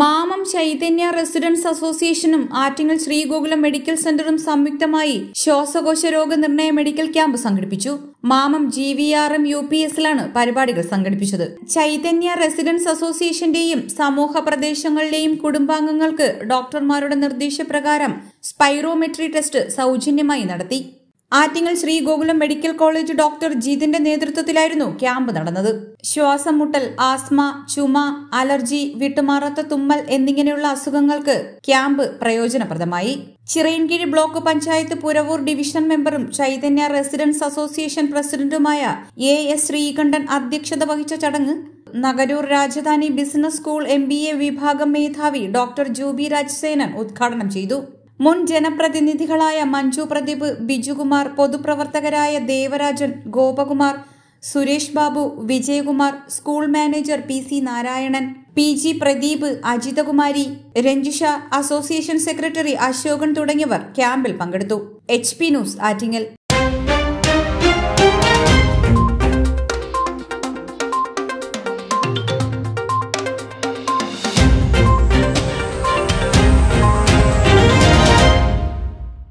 മാമം Chaitanya residence അസോസിയേഷനും Attingal Sree Gokulam medical സെന്ററും സംയുക്തമായി ശ്വാസകോശ രോഗ നിർണയ മെഡിക്കൽ ക്യാമ്പ് സംഘടിപ്പിച്ചു. Mamam G V R M U P എസിലാണ് പരിപാടികൾ സംഘടിപ്പിച്ചത്. ചൈതന്യ റെസിഡൻസ് അസോസിയേഷന്റെയും സമൂഹ പ്രദേശങ്ങളിലെയും കുടുംബാംഗങ്ങൾക്ക് ഡോക്ടർമാരുടെ നിർദ്ദേശപ്രകാരം സ്പൈറോമെട്രി ടെസ്റ്റ് സൗജന്യമായി നടത്തി. Attingal Sree Gokulam medical college doctor ജീതിന്റെ നേതൃത്വത്തിലായിരുന്നു ക്യാമ്പ് നടന്നത്. ശ്വാസം മുട്ടൽ ആസ്മ ചുമ അലർജി വിട്ടുമാറാത്ത തുമ്മൽ എന്നിങ്ങനെയുള്ള അസുഖങ്ങൾക്ക് ക്യാമ്പ് പ്രയോജനപ്രദമായി. ചിറയൻകീഴ് ബ്ലോക്ക് പഞ്ചായത്ത് പുരവൂർ ഡിവിഷൻ മെമ്പറും ചൈതന്യ റെസിഡൻസ് അസോസിയേഷൻ പ്രസിഡന്റുമായ എ എസ് ശ്രീകണ്ഠൻ അധ്യക്ഷത വഹിച്ച ചടങ്ങ് Nagaroor Rajadhani business school A വിഭാഗം മേധാവി ഡോക്ടർ ജൂബി രാജ്സേനൻ ഉദ്ഘാടനം ചെയ്തു. മുൻ ജനപ്രതിനിധികളായ Manju Pradeep Bijukumar പൊതുപ്രവർത്തകരായ Devarajan Gopakumar Suresh Babu Vijayakumar school manager P C Narayanan P G Pradeep Ajithakumari Ranjisha association secretary Ashokan തുടങ്ങിയവർ ക്യാമ്പിൽ പങ്കെടുത്തു. H P news Attingal.